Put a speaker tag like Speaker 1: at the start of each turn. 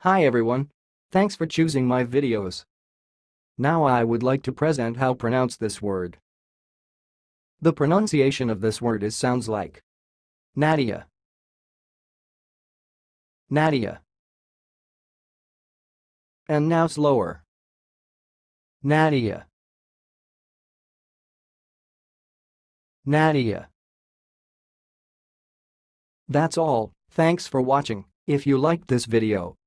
Speaker 1: Hi everyone. Thanks for choosing my videos. Now I would like to present how pronounce this word. The pronunciation of this word is sounds like Nadia. Nadia. And now slower. Nadia. Nadia. That's all, thanks for watching. If you liked this video,